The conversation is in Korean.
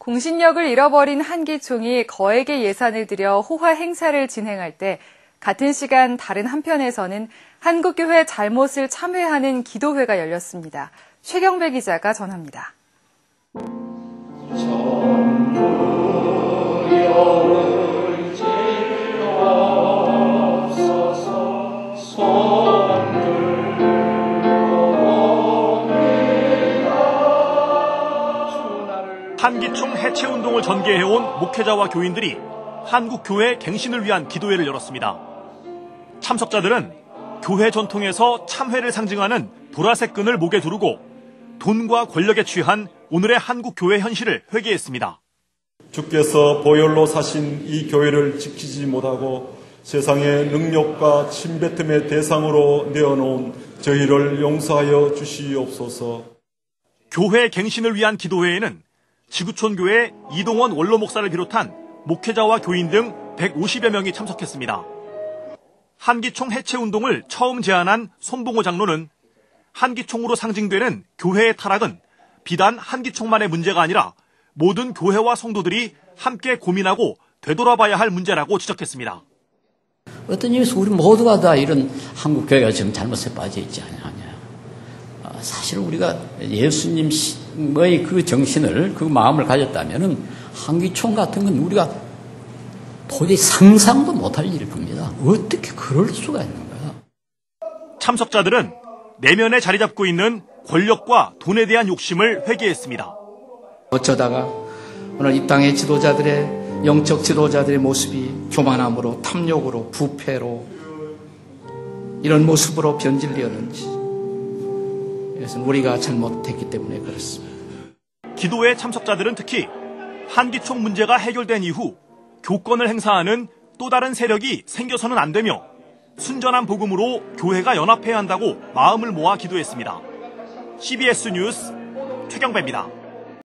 공신력을 잃어버린 한기총이 거액의 예산을 들여 호화 행사를 진행할 때 같은 시간 다른 한편에서는 한국교회 잘못을 참회하는 기도회가 열렸습니다. 최경배 기자가 전합니다. 한기총 해체 운동을 전개해온 목회자와 교인들이 한국 교회 갱신을 위한 기도회를 열었습니다. 참석자들은 교회 전통에서 참회를 상징하는 보라색 끈을 목에 두르고 돈과 권력에 취한 오늘의 한국 교회 현실을 회개했습니다. 주께서 보혈로 사신 이 교회를 지키지 못하고 세상의 능력과 침뱉음의 대상으로 내어놓은 저희를 용서하여 주시옵소서. 교회 갱신을 위한 기도회에는 지구촌 교회 이동원 원로 목사를 비롯한 목회자와 교인 등 150여 명이 참석했습니다. 한기총 해체 운동을 처음 제안한 손봉호 장로는 한기총으로 상징되는 교회의 타락은 비단 한기총만의 문제가 아니라 모든 교회와 성도들이 함께 고민하고 되돌아봐야 할 문제라고 지적했습니다. 어떤 의미에서 우리 모두가 다 이런 한국 교회가 지금 잘못에 빠져 있지 않냐. 사실 우리가 예수님 의 그 정신을 그 마음을 가졌다면은 한기총 같은 건 우리가 도저히 상상도 못할 일일 겁니다. 어떻게 그럴 수가 있는 거야? 참석자들은 내면에 자리 잡고 있는 권력과 돈에 대한 욕심을 회개했습니다. 어쩌다가 오늘 이 땅의 지도자들의 영적 지도자들의 모습이 교만함으로 탐욕으로 부패로 이런 모습으로 변질되었는지 이것은 우리가 잘못했기 때문에 그렇습니다. 기도회 참석자들은 특히 한기총 문제가 해결된 이후 교권을 행사하는 또 다른 세력이 생겨서는 안 되며 순전한 복음으로 교회가 연합해야 한다고 마음을 모아 기도했습니다. CBS 뉴스 최경배입니다.